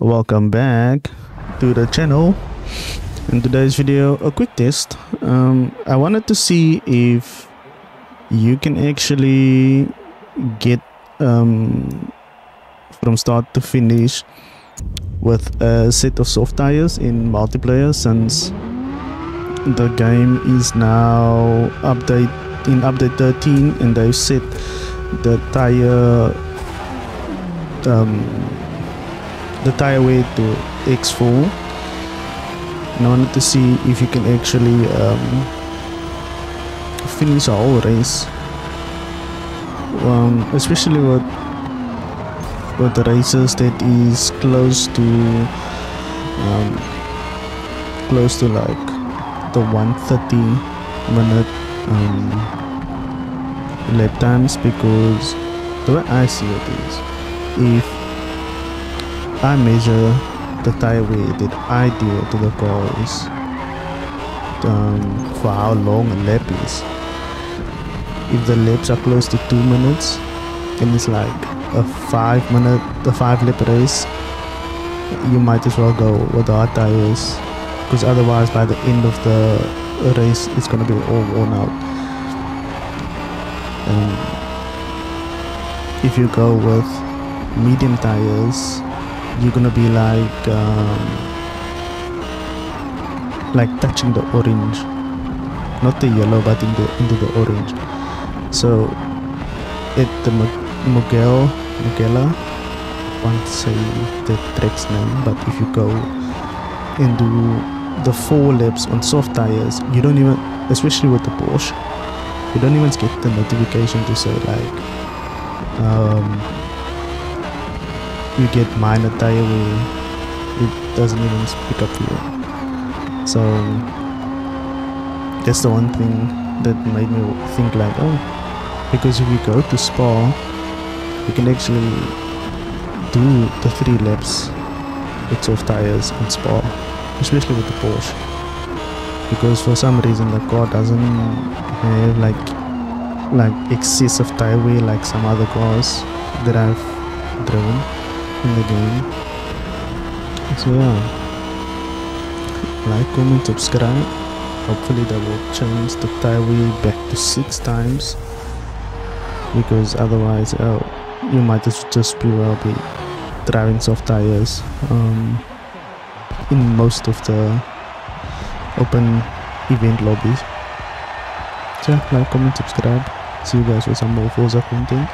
welcome back to the channel. In today's video a quick test. Um, i wanted to see if you can actually get um, from start to finish with a set of soft tires in multiplayer since the game is now update in update 13 and they've set the tire um, the tire weight to X4 and I wanted to see if you can actually um, finish a whole race. Um, especially with with the races that is close to um, close to like the 130 minute um, lap times because the way I see it is if I measure the tire weight that I do to the cars um, for how long a lap is. If the laps are close to two minutes, and it's like a five minute, a five lap race, you might as well go with the hard tires, because otherwise by the end of the race it's gonna be all worn out. Um, if you go with medium tires you're gonna be like um, like touching the orange. Not the yellow but in the into the orange. So at the Mugello I can't say the track's name but if you go into the four laps on soft tires you don't even especially with the Porsche you don't even get the notification to say like um, you get minor wear it doesn't even pick up you. So that's the one thing that made me think like oh because if you go to spa you can actually do the three laps with soft tires on spa especially with the porsche. Because for some reason the car doesn't have like like excessive tire wear like some other cars that i've driven in the game. So yeah, like, comment, subscribe. Hopefully that will change the tire wheel back to six times because otherwise oh, you might just be well be driving soft tires um, in most of the open event lobbies. So yeah, like, comment, subscribe. See you guys with some more Forza content.